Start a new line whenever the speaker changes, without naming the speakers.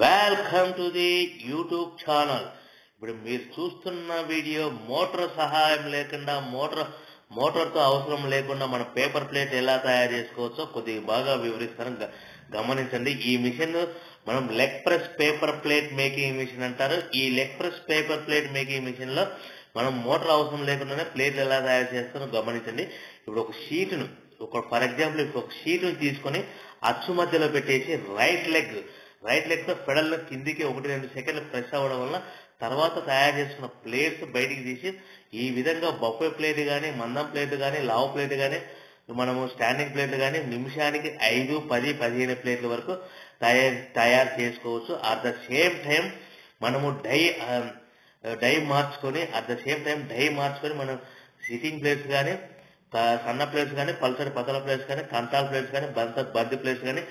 Welcome to the YouTube channel ఇప్పుడు మీరు చూస్తున్న వీడియో మోటార్ సహాయం లేకుండా మోటార్ మోటార్తో అవసరం లేకుండా మన పేపర్ ప్లేట్ ఎలా తయారు చేసుకోవచ్చో కొద్దిగా బాగా వివరిస్తాను. గమనించండి. ఈ మిషన్ మనం leg press paper plate making machine అంటారు. ఈ leg press paper plate making మిషన్లో మనం మోటార్ అవసరం లేకుండానే ప్లేట్లు ఎలా తయారు చేస్తారో గమనించండి. ఇప్పుడు ఒక షీట్ను ఒక ఫర్ ఎగ్జాంపుల్ ఇప్పుడు ఒక షీట్ను తీసుకొని అచ్చు మధ్యలో పెట్టేసి రైట్ లెగ్ రైట్ లెగ్తో పెడల్ కిందికి ఒకటి రెండు సెకండ్లు ప్రెస్ అవ్వడం వల్ల తర్వాత తయారు చేసుకున్న ప్లేట్స్ బయటికి తీసి ఈ విధంగా బొఫే ప్లేట్ కానీ మందం ప్లేట్ కానీ లావు ప్లేట్ కానీ మనము స్టాండింగ్ ప్లేట్ కానీ నిమిషానికి ఐదు పది పదిహేను ప్లేట్ల వరకు తయారు తయారు చేసుకోవచ్చు. అట్ ద సేమ్ టైం మనము డై డై మార్చుకొని at the same time die మార్చుకొని మనం సిట్టింగ్ ప్లేట్స్ కానీ సన్న ప్లేట్స్ కానీ పల్సరి పతల ప్లేట్స్ కానీ కంతాల ప్లేట్స్ కానీ బంత బంతి ప్లేట్స్ కానీ